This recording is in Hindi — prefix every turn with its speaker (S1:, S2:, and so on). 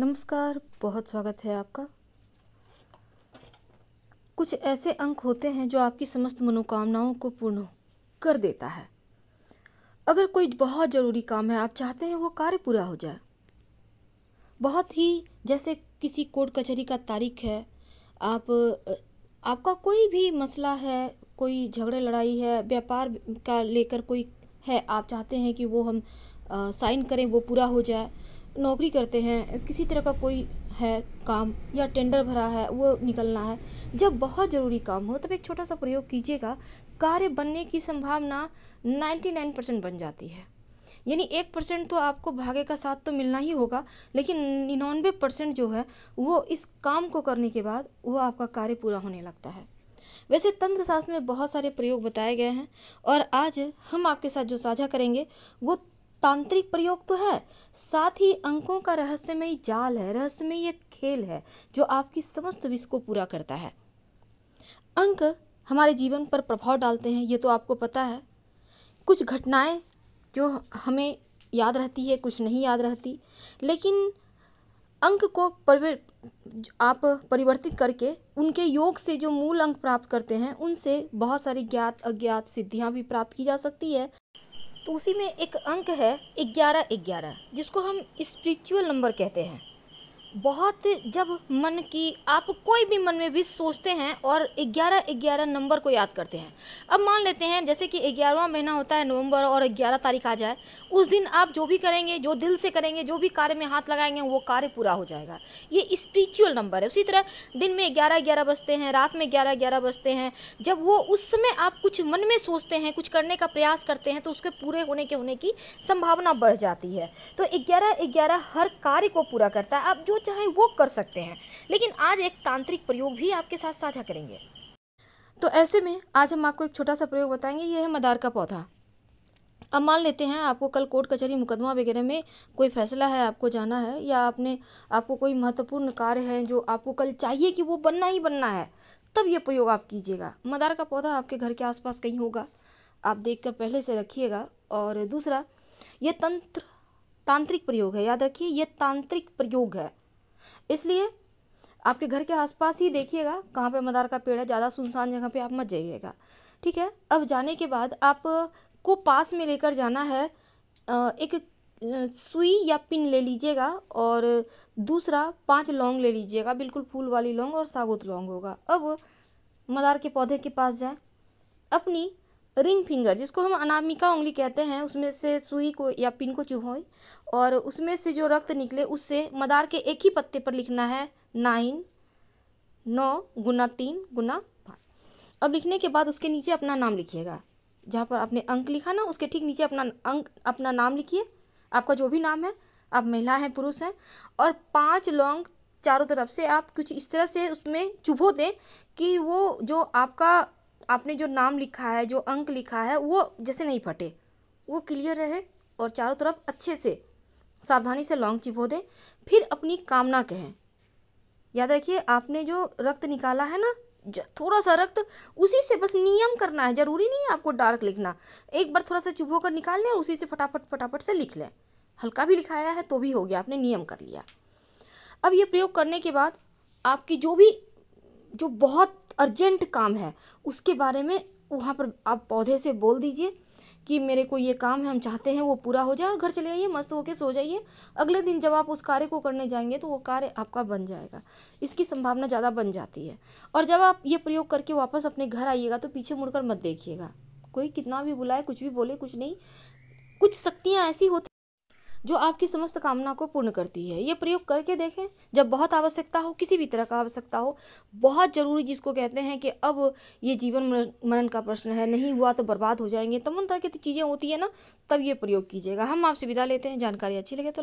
S1: नमस्कार, बहुत स्वागत है आपका। कुछ ऐसे अंक होते हैं जो आपकी समस्त मनोकामनाओं को पूर्ण कर देता है। अगर कोई बहुत ज़रूरी काम है, आप चाहते हैं वो कार्य पूरा हो जाए। बहुत ही, जैसे किसी कोर्ट कचहरी का तारीख है, आप, आपका कोई भी मसला है, कोई झगड़े, लड़ाई है, व्यापार का लेकर कोई है, आप चाहते हैं कि वो हम साइन करें, वो पूरा हो जाए नौकरी करते हैं, किसी तरह का कोई है काम या टेंडर भरा है, वो निकलना है। जब बहुत ज़रूरी काम हो, तब एक छोटा सा प्रयोग कीजिएगा। कार्य बनने की संभावना नाइन्टी नाइन परसेंट बन जाती है। यानी एक परसेंट तो आपको भाग्य का साथ तो मिलना ही होगा, लेकिन निन्यानवे परसेंट जो है, वो इस काम को करने के बाद वो आपका कार्य पूरा होने लगता है। वैसे तंत्र शास्त्र में बहुत सारे प्रयोग बताए गए हैं, और आज हम आपके साथ जो साझा करेंगे, वो तांत्रिक प्रयोग तो है, साथ ही अंकों का रहस्यमय जाल है, रहस्यमय एक खेल है, जो आपकी समस्त विष को पूरा करता है। अंक हमारे जीवन पर प्रभाव डालते हैं, ये तो आपको पता है। कुछ घटनाएँ जो हमें याद रहती है, कुछ नहीं याद रहती, लेकिन अंक को आप परिवर्तित करके उनके योग से जो मूल अंक प्राप्त करते हैं, उनसे बहुत सारी ज्ञात, अज्ञात सिद्धियाँ भी प्राप्त की जा सकती है। तो उसी में एक अंक है ग्यारह ग्यारह जिसको हम स्पिरिचुअल नंबर कहते हैं। बहुत जब मन की, आप कोई भी मन में भी सोचते हैं और ग्यारह ग्यारह नंबर को याद करते हैं। अब मान लेते हैं, जैसे कि ग्यारहवा महीना होता है नवंबर और ग्यारह तारीख आ जाए, उस दिन आप जो भी करेंगे, जो दिल से करेंगे, जो भी कार्य में हाथ लगाएँगे, वो कार्य पूरा हो जाएगा। ये स्पिरिचुअल नंबर है। उसी तरह दिन में ग्यारह ग्यारह बजते हैं, रात में ग्यारह ग्यारह बजते हैं। जब वो उस समय आप कुछ मन में सोचते हैं, कुछ करने का प्रयास करते हैं तो उसके पूरे होने के होने की संभावना बढ़ जाती है। तो ग्यारह ग्यारह हर कार्य को पूरा करता है। आप जो चाहें वो कर सकते हैं। लेकिन आज एक तांत्रिक प्रयोग भी आपके साथ साझा करेंगे। तो ऐसे में आज हम आपको एक छोटा सा प्रयोग बताएँगे। ये है मदार का पौधा। अब मान लेते हैं आपको कल कोर्ट कचहरी मुकदमा वगैरह में कोई फैसला है, आपको जाना है या आपने, आपको कोई महत्वपूर्ण कार्य है जो आपको कल चाहिए कि वो बनना ही बनना है, तब ये प्रयोग आप कीजिएगा। मदार का पौधा आपके घर के आसपास कहीं होगा। आप देख कर पहले से रखिएगा। और दूसरा, ये तंत्र, तांत्रिक प्रयोग है। याद रखिए, ये तांत्रिक प्रयोग है। इसलिए आपके घर के आसपास ही देखिएगा, कहाँ पे मदार का पेड़ है, ज़्यादा सुनसान जगह पे आप मत जाइएगा, ठीक है? अब जाने के बाद आप को पास में लेकर जाना है एक सुई या पिन ले लीजिएगा और दूसरा पाँच लौंग ले लीजिएगा, बिल्कुल फूल वाली लौंग और साबुत लौंग होगा। अब मदार के पौधे के पास जाए। अपनी रिंग फिंगर, जिसको हम अनामिका उंगली कहते हैं, उसमें से सुई को या पिन को चुभोए और उसमें से जो रक्त निकले, उससे मदार के एक ही पत्ते पर लिखना है नाइन, नौ गुना तीन गुना पाँच। अब लिखने के बाद उसके नीचे अपना नाम लिखिएगा। जहाँ पर आपने अंक लिखा ना, उसके ठीक नीचे अपना अंक, अपना नाम लिखिए। आपका जो भी नाम है, आप महिला हैं, पुरुष हैं, और पाँच लौंग चारों तरफ़ से आप कुछ इस तरह से उसमें चुभो दें कि वो जो आपका आपने जो नाम लिखा है, जो अंक लिखा है, वो जैसे नहीं फटे। वो क्लियर रहे और चारों तरफ़ अच्छे से, सावधानी से लौंग चिपो दें। फिर अपनी कामना कहें। याद रखिए, आपने जो रक्त निकाला है ना थोड़ा सा रक्त, उसी से बस नियम करना है। ज़रूरी नहीं है आपको डार्क लिखना। एक बार थोड़ा सा चुभो कर निकाल लें और उसी से फटाफट फटाफट से लिख लें। हल्का भी लिखाया है तो भी हो गया, आपने नियम कर लिया। अब ये प्रयोग करने के बाद आपकी जो भी, जो बहुत अर्जेंट काम है। उसके बारे में वहाँ पर आप पौधे से बोल दीजिए कि मेरे को ये काम है, हम चाहते हैं वो पूरा हो जाए और घर चले आइए, मस्त होके सो जाइए। अगले दिन जब आप उस कार्य को करने जाएँगे तो वो कार्य आपका बन जाएगा। इसकी संभावना ज़्यादा बन जाती है। और जब आप ये प्रयोग करके वापस अपने घर आइएगा तो पीछे मुड़कर मत देखिएगा। कोई कितना भी बुलाए, कुछ भी बोले, कुछ नहीं। कुछ शक्तियाँ ऐसी होती जो आपकी समस्त कामना को पूर्ण करती है। ये प्रयोग करके देखें, जब बहुत आवश्यकता हो, किसी भी तरह का आवश्यकता हो, बहुत ज़रूरी जिसको कहते हैं कि अब ये जीवन मरण का प्रश्न है, नहीं हुआ तो बर्बाद हो जाएँगे। तमाम तरह की चीज़ें होती है ना, तब ये प्रयोग कीजिएगा। हम आपसे विदा लेते हैं। जानकारी अच्छी लगे तो